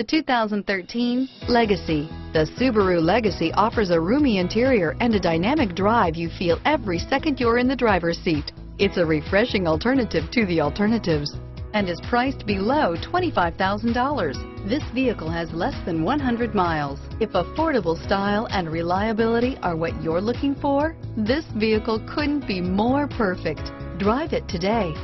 The 2013 Legacy. The Subaru Legacy offers a roomy interior and a dynamic drive you feel every second you're in the driver's seat. It's a refreshing alternative to the alternatives and is priced below $25,000. This vehicle has less than 100 miles. If affordable style and reliability are what you're looking for, this vehicle couldn't be more perfect. Drive it today.